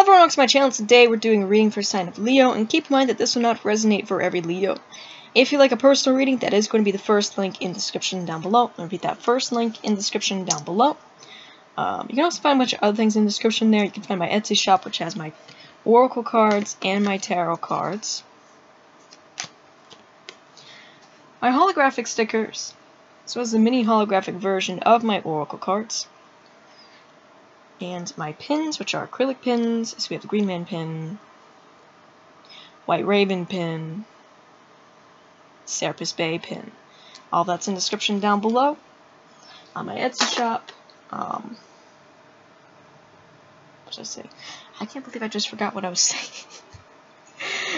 Hello everyone, welcome to my channel. Today we're doing a reading for sign of Leo, and keep in mind that this will not resonate for every Leo. If you like a personal reading, that is going to be the first link in the description down below. I'll repeat that first link in the description down below. Um, you can also find a bunch of other things in the description there. You can find my Etsy shop, which has my Oracle cards and my Tarot cards. My holographic stickers. This was the mini holographic version of my Oracle cards and my pins, which are acrylic pins. So we have the Green Man pin, White Raven pin, Serapis Bey pin. All that's in the description down below on my Etsy shop. Um, what did I say? I can't believe I just forgot what I was saying.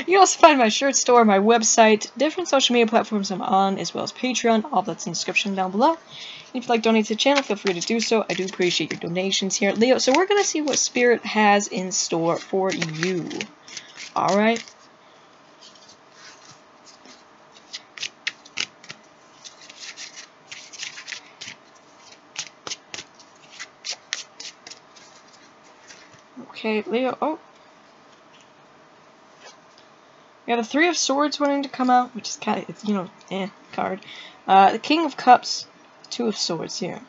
You can also find my shirt store, my website, different social media platforms I'm on, as well as Patreon. All that's in the description down below. If you'd like to donate to the channel, feel free to do so. I do appreciate your donations here. Leo, so we're going to see what Spirit has in store for you. Alright? Okay, Leo, oh. We have the Three of Swords wanting to come out, which is kind of, you know, eh, card. Uh, the King of Cups, Two of Swords here.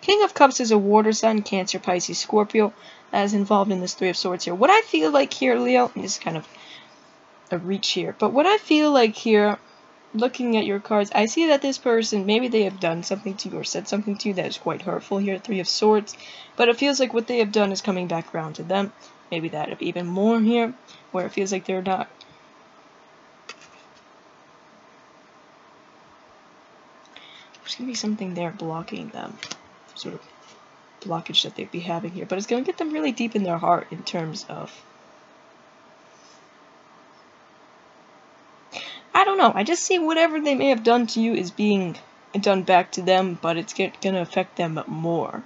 King of Cups is a water sign, Cancer, Pisces, Scorpio, that is involved in this Three of Swords here. What I feel like here, Leo, is kind of a reach here, but what I feel like here, looking at your cards, I see that this person, maybe they have done something to you or said something to you that is quite hurtful here, Three of Swords, but it feels like what they have done is coming back around to them. Maybe that if even more here, where it feels like they're not There's going to be something there blocking them. Sort of blockage that they'd be having here. But it's going to get them really deep in their heart in terms of... I don't know. I just see whatever they may have done to you is being done back to them, but it's going to affect them more.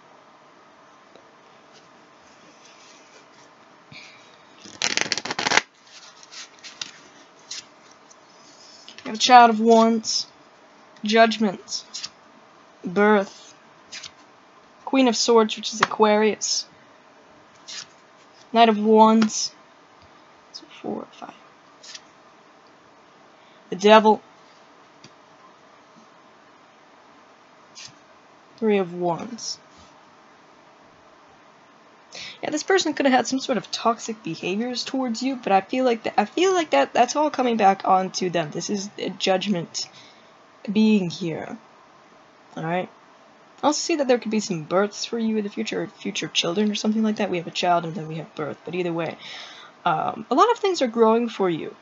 A child of wands, judgment, Birth. Queen of Swords, which is Aquarius. Knight of Wands. So four, five. The Devil. Three of Wands. Yeah, this person could have had some sort of toxic behaviors towards you, but I feel like that I feel like that that's all coming back onto them. This is a judgment being here. Alright. I also see that there could be some births for you in the future, future children or something like that. We have a child and then we have birth, but either way. Um, a lot of things are growing for you.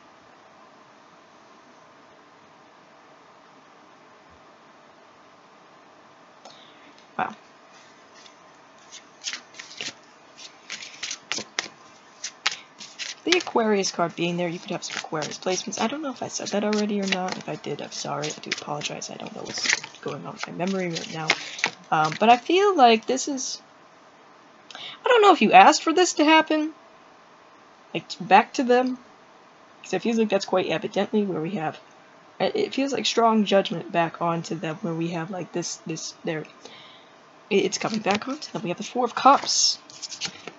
Wow. The Aquarius card being there, you could have some Aquarius placements. I don't know if I said that already or not. If I did, I'm sorry. I do apologize. I don't know what's going on with my memory right now. Um, but I feel like this is... I don't know if you asked for this to happen. Like, back to them. Because it feels like that's quite evidently where we have... It feels like strong judgment back onto them where we have, like, this, this, there... It's coming back onto them. We have the Four of Cups.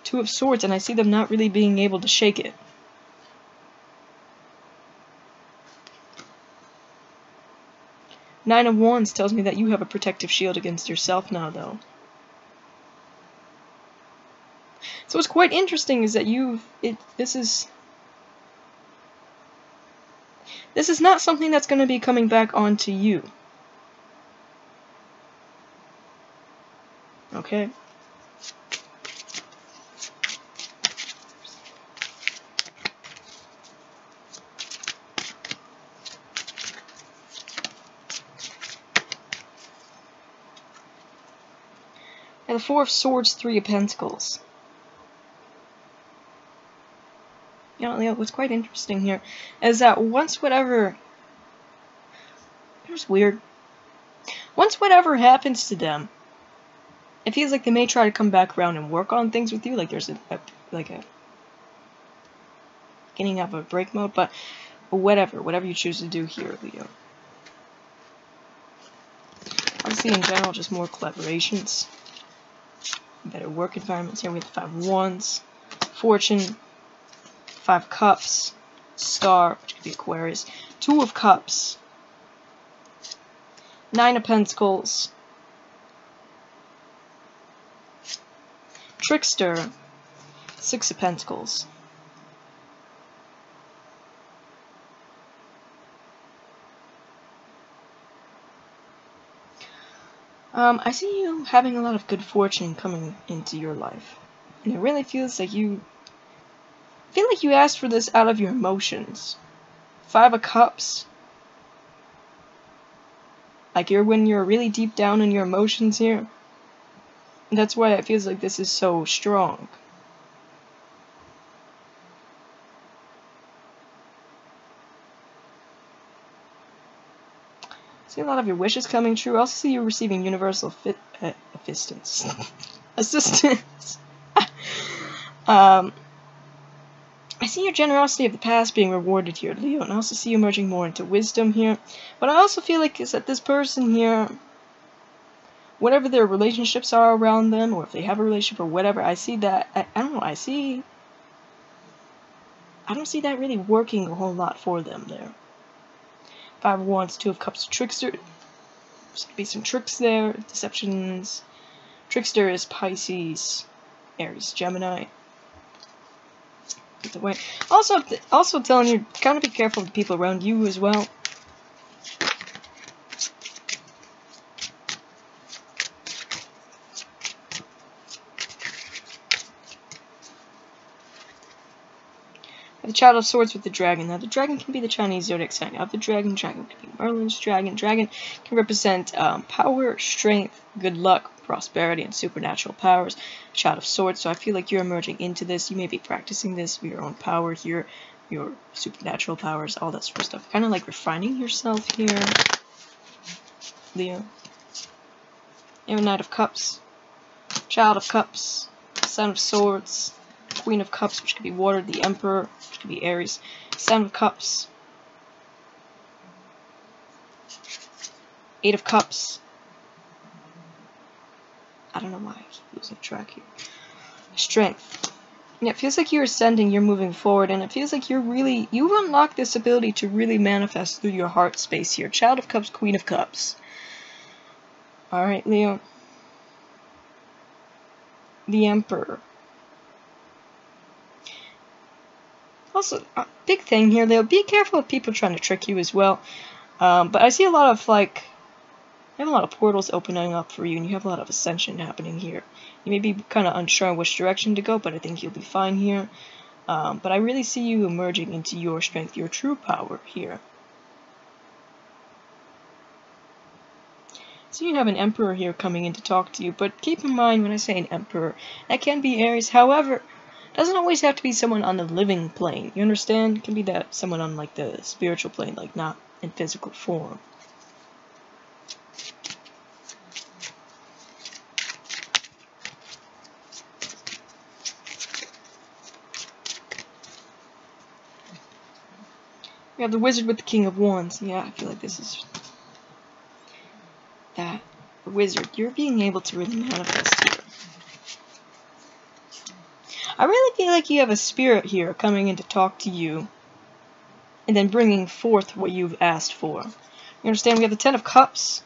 Two of Swords, and I see them not really being able to shake it. Nine of Wands tells me that you have a protective shield against yourself now, though. So what's quite interesting is that you it this is this is not something that's going to be coming back onto you. Okay? And the Four of Swords, Three of Pentacles. You know, Leo, what's quite interesting here is that once whatever... Here's weird. Once whatever happens to them, it feels like they may try to come back around and work on things with you, like there's a, a like a beginning of a break mode, but whatever, whatever you choose to do here, Leo. Obviously, in general, just more collaborations. Better work environments. Here. We have five wands, fortune, five cups, star, which could be Aquarius, two of cups, nine of pentacles, trickster, six of pentacles. Um, I see you having a lot of good fortune coming into your life. And it really feels like you feel like you asked for this out of your emotions. Five of Cups. Like you're when you're really deep down in your emotions here. That's why it feels like this is so strong. See a lot of your wishes coming true. I also see you receiving universal fit, uh, assistance. assistance. um, I see your generosity of the past being rewarded here, Leo, and I also see you merging more into wisdom here. But I also feel like is that this person here, whatever their relationships are around them, or if they have a relationship or whatever, I see that, I, I don't know, I see, I don't see that really working a whole lot for them there. Five of Wands, Two of Cups, Trickster. Gonna be some tricks there, deceptions. Trickster is Pisces, Aries, Gemini. Get the way. Also, also telling you, kind of be careful of the people around you as well. The Child of Swords with the Dragon. Now, the dragon can be the Chinese zodiac sign of the dragon. Dragon can be Merlin's dragon. Dragon can represent um, power, strength, good luck, prosperity, and supernatural powers. Child of Swords. So I feel like you're emerging into this. You may be practicing this your own power here, your supernatural powers, all that sort of stuff. Kind of like refining yourself here, Leo. You have Knight of Cups, Child of Cups, Son of Swords, Queen of Cups, which could be Water, the Emperor, which could be Aries, Seven of Cups, Eight of Cups. I don't know why I keep losing track here. Strength. Yeah, it feels like you're ascending, you're moving forward, and it feels like you're really, you've unlocked this ability to really manifest through your heart space here. Child of Cups, Queen of Cups. Alright, Leo. The Emperor. Also, a big thing here, though, be careful of people trying to trick you as well. Um, but I see a lot of, like, you have a lot of portals opening up for you, and you have a lot of ascension happening here. You may be kind of unsure which direction to go, but I think you'll be fine here. Um, but I really see you emerging into your strength, your true power here. So you have an emperor here coming in to talk to you, but keep in mind when I say an emperor, that can be Aries. However, doesn't always have to be someone on the living plane. You understand? It can be that someone on like the spiritual plane, like not in physical form. We have the wizard with the king of wands. Yeah, I feel like this is that. The wizard, you're being able to really manifest here. I really feel like you have a spirit here coming in to talk to you and then bringing forth what you've asked for. You understand? We have the Ten of Cups,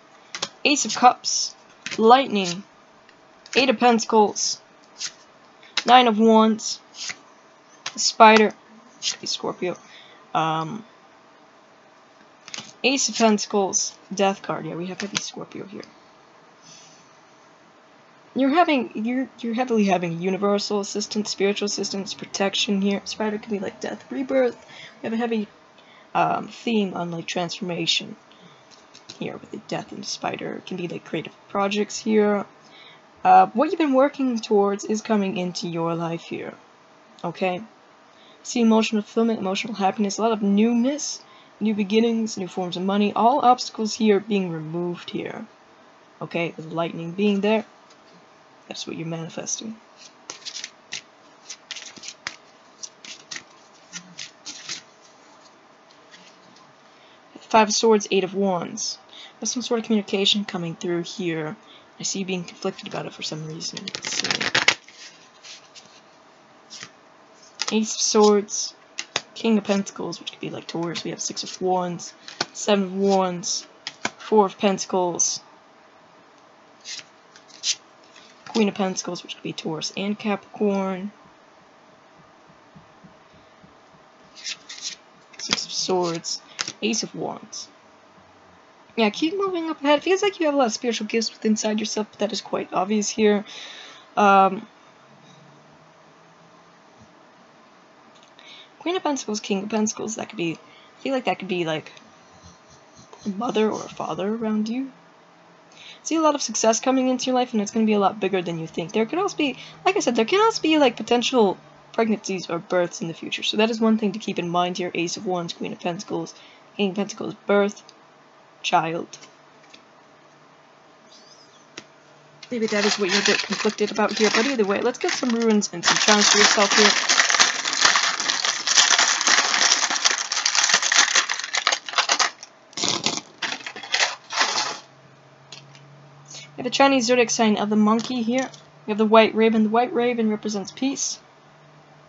Ace of Cups, Lightning, Eight of Pentacles, Nine of Wands, Spider, could be Scorpio, um, Ace of Pentacles, Death card. Yeah, we have heavy Scorpio here you're having you're you're heavily having universal assistance, spiritual assistance, protection here. Spider could be like death, rebirth. We have a heavy um, theme on like transformation here with the death and spider. It can be like creative projects here. Uh, what you've been working towards is coming into your life here. Okay. See emotional fulfillment, emotional happiness, a lot of newness, new beginnings, new forms of money. All obstacles here being removed here. Okay, with lightning being there. That's what you're manifesting. Five of Swords, Eight of Wands. There's some sort of communication coming through here. I see you being conflicted about it for some reason. Ace of Swords, King of Pentacles, which could be like Taurus. We have Six of Wands, Seven of Wands, Four of Pentacles, Queen of Pentacles, which could be Taurus and Capricorn. Six of Swords, Ace of Wands. Yeah, keep moving up ahead. It feels like you have a lot of spiritual gifts within inside yourself, but that is quite obvious here. Um, Queen of Pentacles, King of Pentacles, that could be, I feel like that could be like a mother or a father around you see a lot of success coming into your life and it's going to be a lot bigger than you think. There could also be, like I said, there can also be like potential pregnancies or births in the future. So that is one thing to keep in mind here. Ace of Wands, Queen of Pentacles, King of Pentacles, birth, child. Maybe that is what you're a bit conflicted about here, but either way, let's get some runes and some charms for yourself here. We have the Chinese zodiac sign of the monkey here. We have the white raven. The white raven represents peace,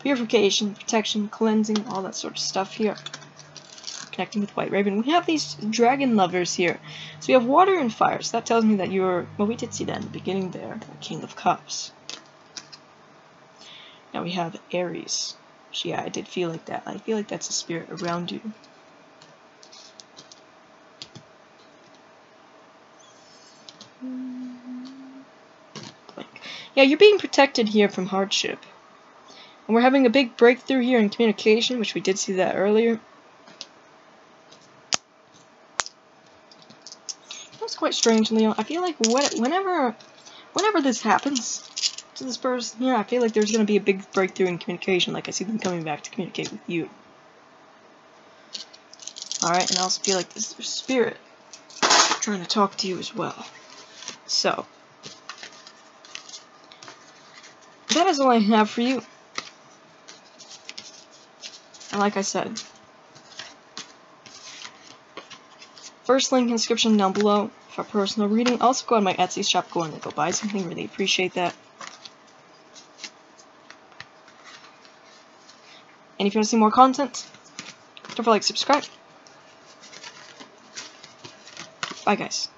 purification, protection, cleansing, all that sort of stuff here. Connecting with white raven. We have these dragon lovers here. So we have water and fire. So that tells me that you're, well, we did see that in the beginning there, the King of Cups. Now we have Aries. Yeah, I did feel like that. I feel like that's a spirit around you. Yeah, you're being protected here from hardship. And we're having a big breakthrough here in communication, which we did see that earlier. That's quite strange, Leo. I feel like whenever, whenever this happens to this person here, I feel like there's going to be a big breakthrough in communication, like I see them coming back to communicate with you. Alright, and I also feel like this is spirit trying to talk to you as well. So, that is all I have for you. And like I said, first link in description down below for personal reading. Also go on my Etsy shop, go and go buy something, really appreciate that. And if you want to see more content, don't forget to like, subscribe. Bye guys.